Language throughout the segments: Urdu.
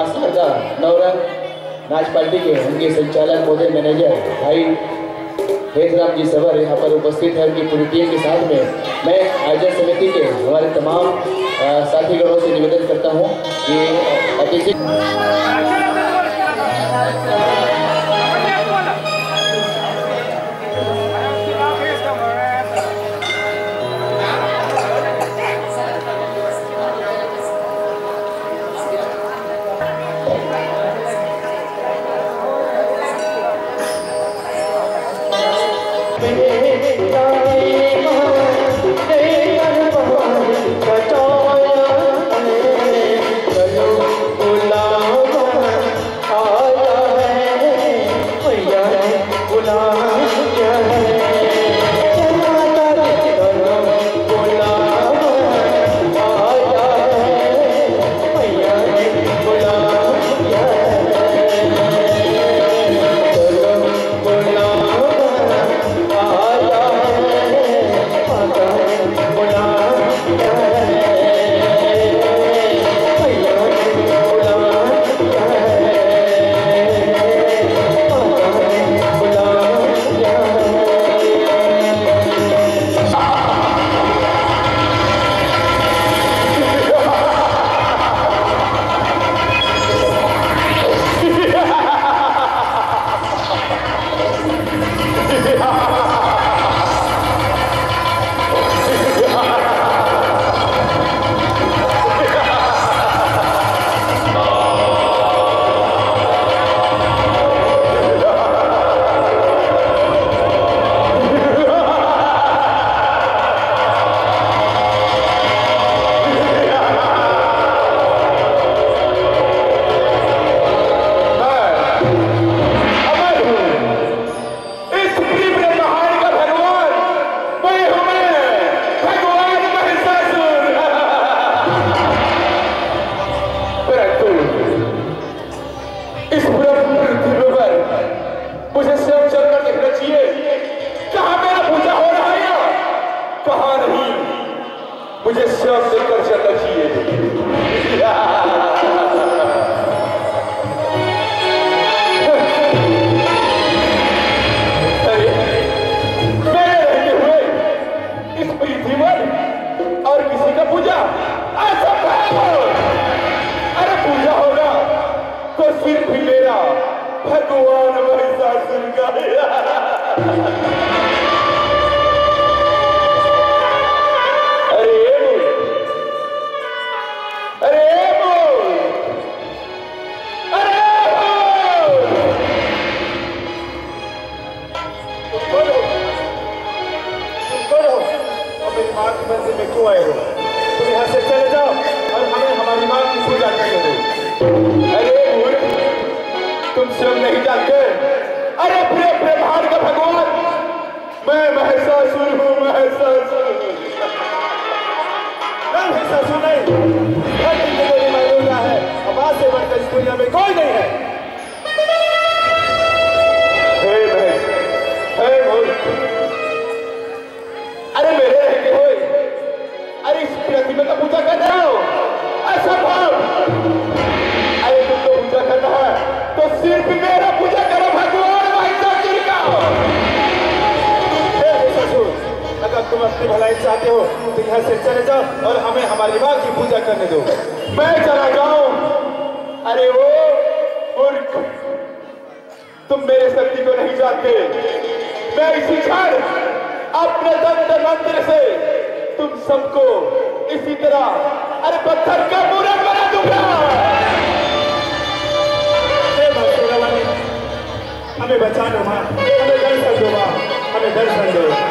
پاس ہزار نورا ناجپالٹی کے ان کے سنچالک پودے مینیجر بھائی ہیز رام جی سبر یہاں پر اپستھت ہے ان کی پوری ٹیم کے ساتھ میں میں آیوجن سمیتی کے ہمارے تمام ساتھی گڑوں سے نویدن کرتا ہوں کہ اس اور کسی کا پوجا پھر بھی میرا بھگوان ہماری ساتھ سنگا اپنے یہاں سے چلے جاؤ اور ہمیں ہماری ماں کی پوجا کرنے دو۔ میں چلا جاؤں۔ ارے وہ مرک۔ تم میرے سکتی کو نہیں جانتے۔ میں اسی چھڑ اپنے دند مندر سے تم سب کو اسی طرح ارے پتھر کا پورا بنا دوں گا۔ ہمیں بچانا ماں۔ ہمیں گھر دو ہمیں گھر دو۔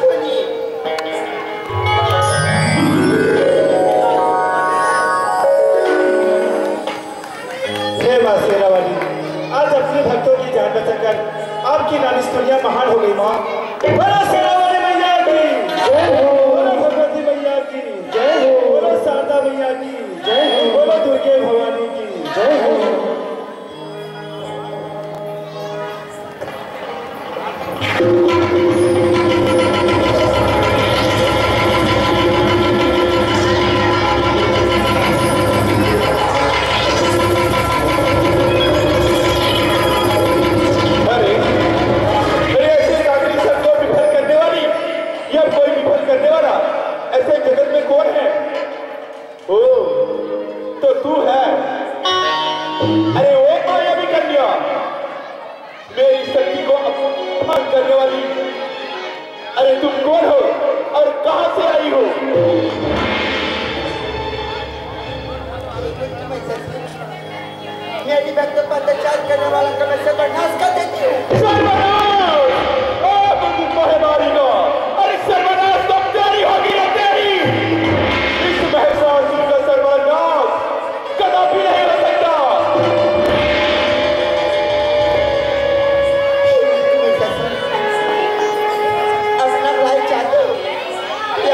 祝你。پر کرنے والا؟ ایسے جگت میں کون ہے؟ او تو تو ہے۔ ارے وہ کامیابی کر لیا؟ میری سکی کو اپنے کرنے والی۔ ارے تم کون ہو؟ اور کہاں سے آئی ہو؟ میری بیٹر پر تجار کرنے والا کمر سے بڑھنا اس کا دیتی ہوں۔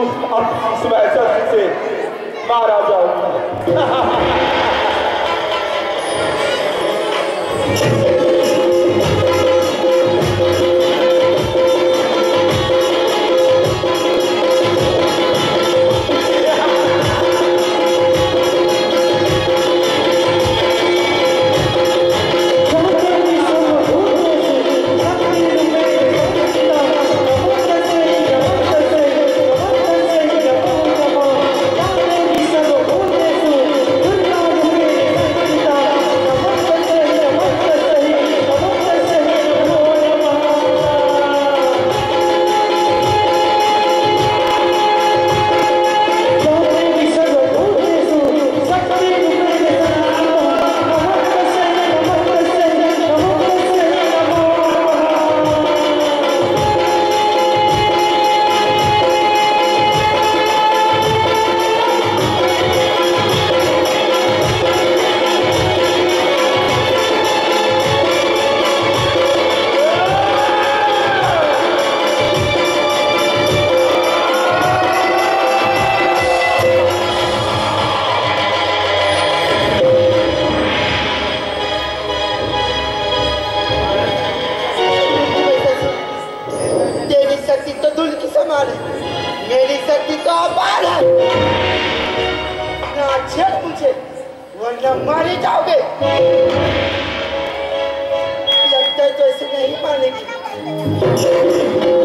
Čechů a jsme sestřici. Má rád Thank you. ورنہ مارے جاؤ گے۔ لگتا ہے تو اسے نہیں مانے گی۔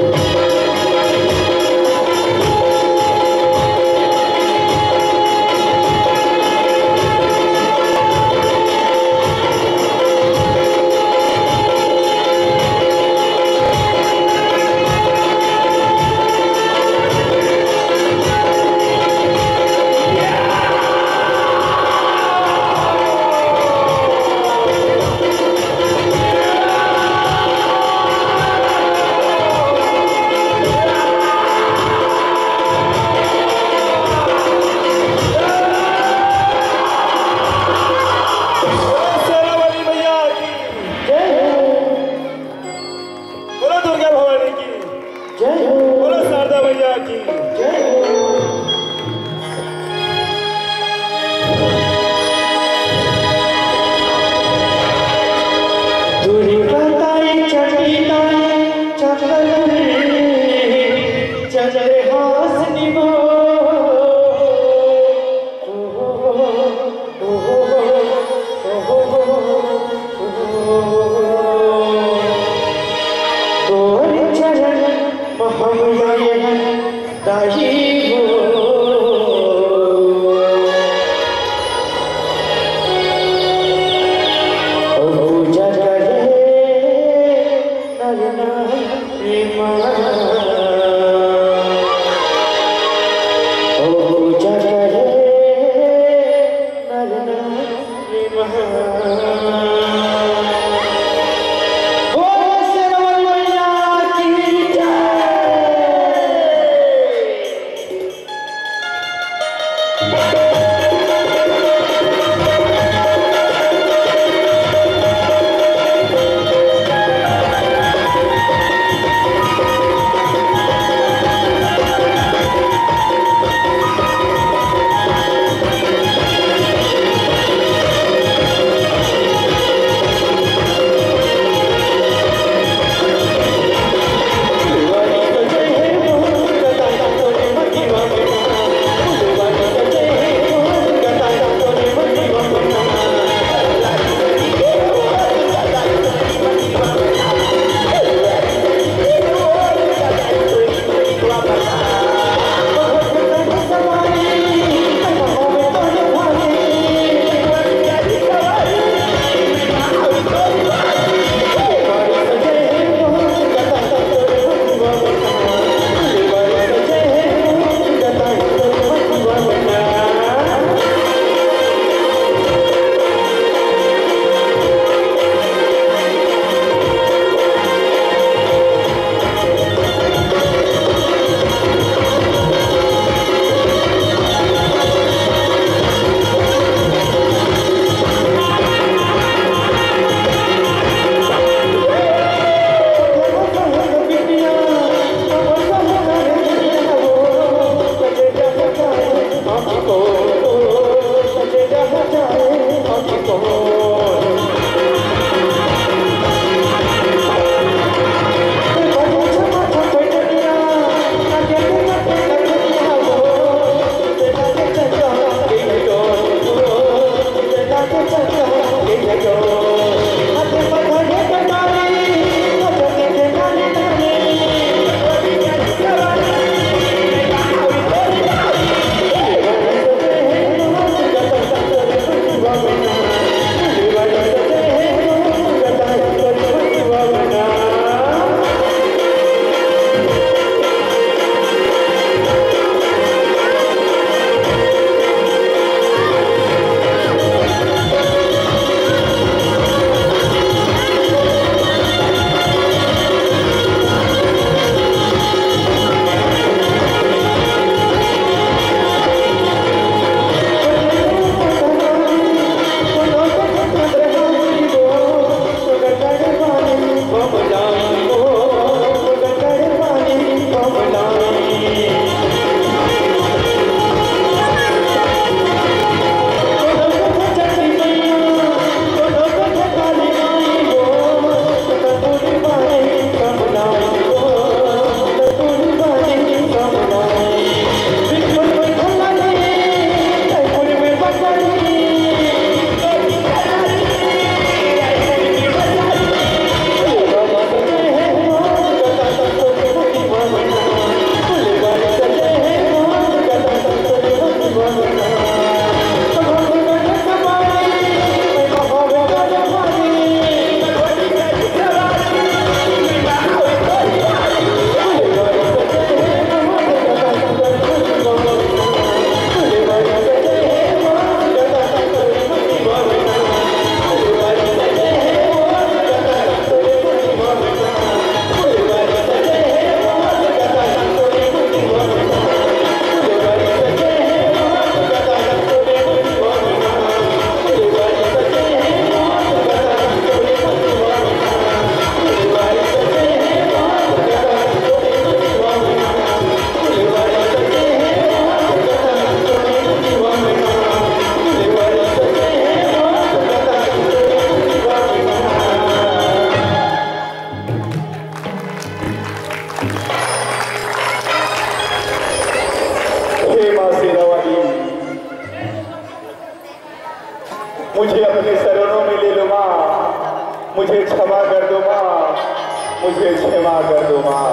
Saga do Mar.